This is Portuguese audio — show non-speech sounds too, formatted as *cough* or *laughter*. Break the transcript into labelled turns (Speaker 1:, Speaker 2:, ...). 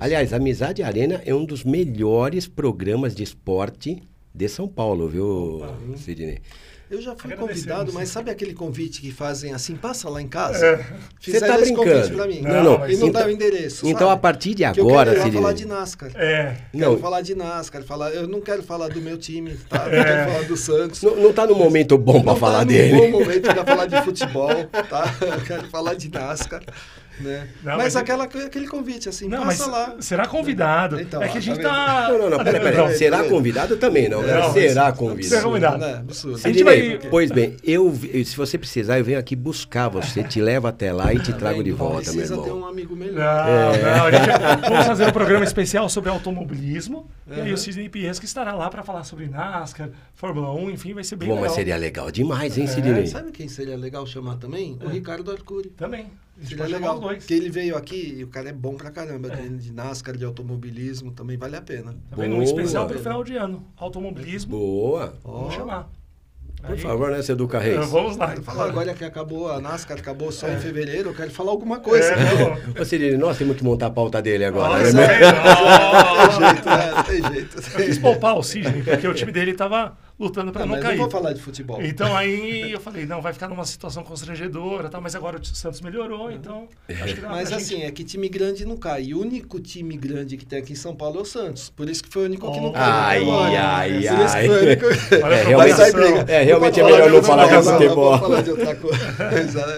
Speaker 1: Aliás, Amizade Arena é um dos melhores programas de esporte de São Paulo, viu, Sidney?
Speaker 2: Eu já fui convidado, mas sabe aquele convite que fazem assim, passa lá em casa?
Speaker 1: Você
Speaker 2: Fizeram
Speaker 1: tá
Speaker 2: esse convite
Speaker 1: brincando?
Speaker 2: pra mim.
Speaker 1: Não, não.
Speaker 2: E não dá
Speaker 1: Então-
Speaker 2: o endereço.
Speaker 1: Então,
Speaker 2: sabe?
Speaker 1: a partir de
Speaker 2: Que eu
Speaker 1: agora,
Speaker 2: quero
Speaker 1: Sidney...
Speaker 2: falar de NASCAR.
Speaker 3: É.
Speaker 2: Quero
Speaker 1: Não.
Speaker 2: falar de NASCAR, falar, eu não quero falar do meu time, tá? Eu quero falar do Santos.
Speaker 1: Não, não tá no momento bom pra
Speaker 2: Não
Speaker 1: falar
Speaker 2: tá
Speaker 1: dele.
Speaker 2: bom momento pra falar de futebol, tá? *laughs* Eu quero falar de NASCAR, né?
Speaker 3: Não,
Speaker 2: mas
Speaker 3: mas
Speaker 2: aquela, aquele convite, assim,
Speaker 3: Não, mas
Speaker 2: passa lá.
Speaker 3: será convidado.
Speaker 2: Então,
Speaker 3: é que a
Speaker 2: ó,
Speaker 3: gente
Speaker 2: tá
Speaker 3: tá.
Speaker 1: Não, não, não, pera, pera.
Speaker 2: Não,
Speaker 1: Será
Speaker 2: não.
Speaker 1: convidado também, não. né?
Speaker 3: Não,
Speaker 1: Será
Speaker 3: Será
Speaker 1: convidado.
Speaker 3: convidado.
Speaker 2: Né? Absurdo.
Speaker 3: A gente vai-
Speaker 1: pois bem, eu, se você precisar, eu venho aqui buscar você, te levo até lá e te trago de
Speaker 2: Não
Speaker 1: volta, meu
Speaker 2: precisa ter
Speaker 1: irmão.
Speaker 2: um amigo
Speaker 3: Não,
Speaker 2: melhor.
Speaker 3: não, a gente vamos *laughs* fazer um programa especial sobre automobilismo. E aí o Sidney Piesca estará lá para falar sobre NASCAR, Fórmula 1, enfim, vai ser bem
Speaker 1: Bom,
Speaker 3: legal.
Speaker 1: mas seria legal demais,
Speaker 3: É,
Speaker 1: hein, Sidney?
Speaker 2: Sabe quem seria legal chamar também? O Ricardo Arcuri.
Speaker 3: Também.
Speaker 2: Seria
Speaker 3: pode chamar
Speaker 2: legal.
Speaker 3: os dois.
Speaker 2: Porque ele veio aqui e o cara é bom pra caramba. De, de NASCAR, de automobilismo, também vale a pena.
Speaker 3: Tá vendo? Um
Speaker 1: Boa.
Speaker 3: especial pro final de ano. Automobilismo.
Speaker 1: Boa.
Speaker 3: Vamos chamar.
Speaker 1: Por
Speaker 3: Aí-
Speaker 1: favor, né,
Speaker 3: Ah, *laughs*
Speaker 1: Reis?
Speaker 3: Vamos lá.
Speaker 2: Falar agora que acabou a NASCAR, acabou só em fevereiro, eu quero falar alguma coisa.
Speaker 3: É,
Speaker 2: né?
Speaker 3: não.
Speaker 1: Ô, nós temos que montar a pauta dele agora.
Speaker 3: Nossa,
Speaker 1: né?
Speaker 3: é,
Speaker 2: Tem jeito, né? Tem jeito.
Speaker 3: Eu quis poupar o Sidney, porque o time dele tava lutando para
Speaker 2: Não,
Speaker 3: não, cair.
Speaker 2: vou falar de futebol.
Speaker 3: Então aí *laughs* eu falei, não, vai ficar numa situação constrangedora, tá? mas agora o Santos melhorou, então acho que dá
Speaker 2: Mas assim,
Speaker 3: gente...
Speaker 2: é que time grande não cai. E o único time grande que tem aqui em São Paulo é o Santos. Por isso que foi o único que não
Speaker 3: Oh.
Speaker 2: caiu.
Speaker 1: Ai,
Speaker 2: Agora.
Speaker 1: ai,
Speaker 2: Por isso que
Speaker 1: ai.
Speaker 2: foi o único-
Speaker 3: Olha a
Speaker 1: É,
Speaker 2: Vai
Speaker 1: realmente- é, realmente é melhor não falar de futebol.
Speaker 2: Vou falar de outra coisa. *laughs* *laughs* né?